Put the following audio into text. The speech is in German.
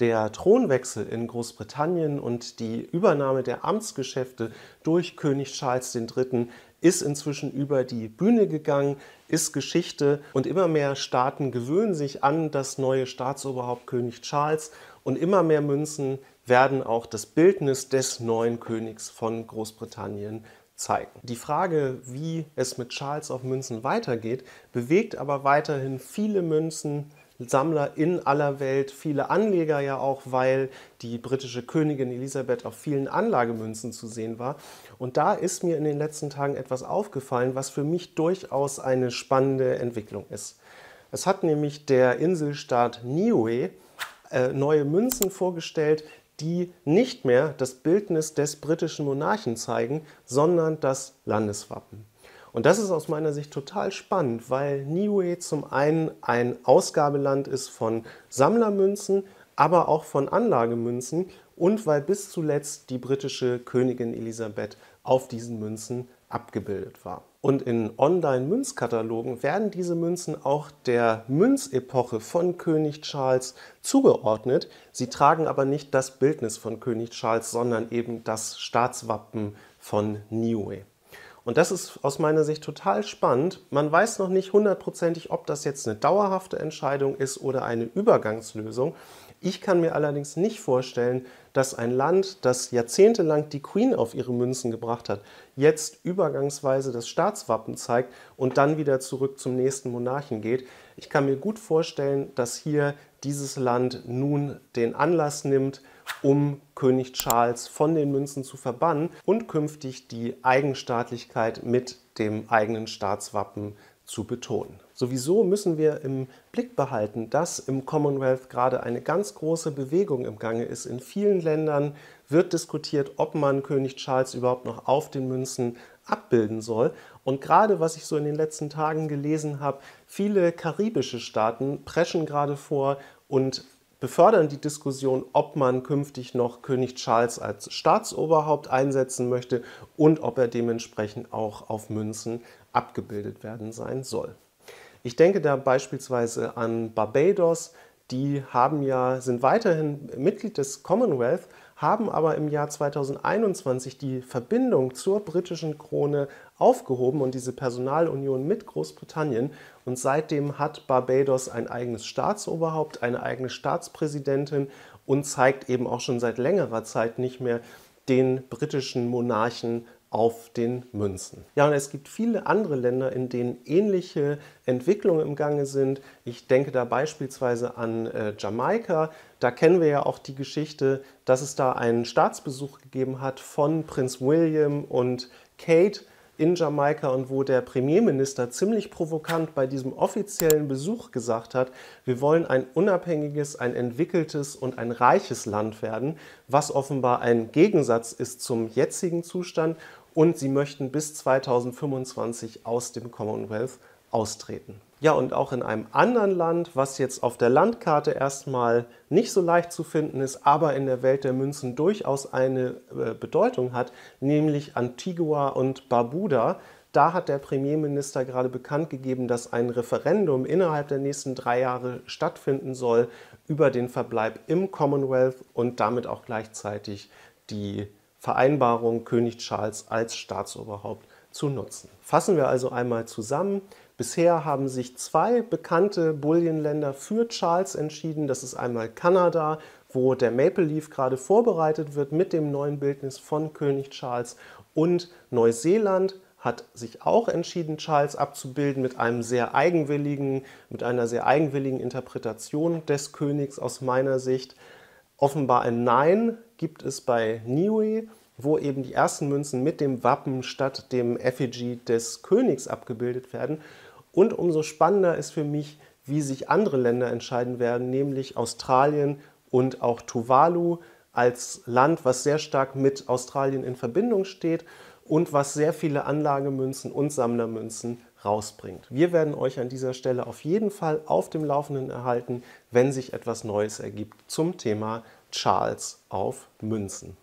Der Thronwechsel in Großbritannien und die Übernahme der Amtsgeschäfte durch König Charles III. ist inzwischen über die Bühne gegangen, ist Geschichte und immer mehr Staaten gewöhnen sich an das neue Staatsoberhaupt König Charles und immer mehr Münzen werden auch das Bildnis des neuen Königs von Großbritannien zeigen. Die Frage, wie es mit Charles auf Münzen weitergeht, bewegt aber weiterhin viele Münzen, Sammler in aller Welt, viele Anleger ja auch, weil die britische Königin Elisabeth auf vielen Anlagemünzen zu sehen war. Und da ist mir in den letzten Tagen etwas aufgefallen, was für mich durchaus eine spannende Entwicklung ist. Es hat nämlich der Inselstaat Niue äh, neue Münzen vorgestellt, die nicht mehr das Bildnis des britischen Monarchen zeigen, sondern das Landeswappen. Und das ist aus meiner Sicht total spannend, weil Niue zum einen ein Ausgabeland ist von Sammlermünzen, aber auch von Anlagemünzen und weil bis zuletzt die britische Königin Elisabeth auf diesen Münzen abgebildet war. Und in Online-Münzkatalogen werden diese Münzen auch der Münzepoche von König Charles zugeordnet. Sie tragen aber nicht das Bildnis von König Charles, sondern eben das Staatswappen von Niue. Und das ist aus meiner Sicht total spannend. Man weiß noch nicht hundertprozentig, ob das jetzt eine dauerhafte Entscheidung ist oder eine Übergangslösung. Ich kann mir allerdings nicht vorstellen, dass ein Land, das jahrzehntelang die Queen auf ihre Münzen gebracht hat, jetzt übergangsweise das Staatswappen zeigt und dann wieder zurück zum nächsten Monarchen geht. Ich kann mir gut vorstellen, dass hier dieses Land nun den Anlass nimmt, um König Charles von den Münzen zu verbannen und künftig die Eigenstaatlichkeit mit dem eigenen Staatswappen zu betonen. Sowieso müssen wir im Blick behalten, dass im Commonwealth gerade eine ganz große Bewegung im Gange ist. In vielen Ländern wird diskutiert, ob man König Charles überhaupt noch auf den Münzen abbilden soll. Und gerade was ich so in den letzten Tagen gelesen habe, viele karibische Staaten preschen gerade vor und befördern die Diskussion, ob man künftig noch König Charles als Staatsoberhaupt einsetzen möchte und ob er dementsprechend auch auf Münzen abgebildet werden sein soll. Ich denke da beispielsweise an Barbados, die haben ja, sind weiterhin Mitglied des Commonwealth, haben aber im Jahr 2021 die Verbindung zur britischen Krone aufgehoben und diese Personalunion mit Großbritannien. Und seitdem hat Barbados ein eigenes Staatsoberhaupt, eine eigene Staatspräsidentin und zeigt eben auch schon seit längerer Zeit nicht mehr den britischen Monarchen auf den Münzen. Ja, und es gibt viele andere Länder, in denen ähnliche Entwicklungen im Gange sind. Ich denke da beispielsweise an äh, Jamaika. Da kennen wir ja auch die Geschichte, dass es da einen Staatsbesuch gegeben hat von Prinz William und Kate in Jamaika und wo der Premierminister ziemlich provokant bei diesem offiziellen Besuch gesagt hat, wir wollen ein unabhängiges, ein entwickeltes und ein reiches Land werden, was offenbar ein Gegensatz ist zum jetzigen Zustand und sie möchten bis 2025 aus dem Commonwealth austreten. Ja, und auch in einem anderen Land, was jetzt auf der Landkarte erstmal nicht so leicht zu finden ist, aber in der Welt der Münzen durchaus eine äh, Bedeutung hat, nämlich Antigua und Barbuda. Da hat der Premierminister gerade bekannt gegeben, dass ein Referendum innerhalb der nächsten drei Jahre stattfinden soll über den Verbleib im Commonwealth und damit auch gleichzeitig die Vereinbarung König Charles als Staatsoberhaupt zu nutzen. Fassen wir also einmal zusammen. Bisher haben sich zwei bekannte Bullienländer für Charles entschieden. Das ist einmal Kanada, wo der Maple Leaf gerade vorbereitet wird mit dem neuen Bildnis von König Charles. Und Neuseeland hat sich auch entschieden, Charles abzubilden mit einem sehr eigenwilligen, mit einer sehr eigenwilligen Interpretation des Königs aus meiner Sicht. Offenbar ein Nein gibt es bei Niue wo eben die ersten Münzen mit dem Wappen statt dem Effigy des Königs abgebildet werden. Und umso spannender ist für mich, wie sich andere Länder entscheiden werden, nämlich Australien und auch Tuvalu als Land, was sehr stark mit Australien in Verbindung steht und was sehr viele Anlagemünzen und Sammlermünzen rausbringt. Wir werden euch an dieser Stelle auf jeden Fall auf dem Laufenden erhalten, wenn sich etwas Neues ergibt zum Thema Charles auf Münzen.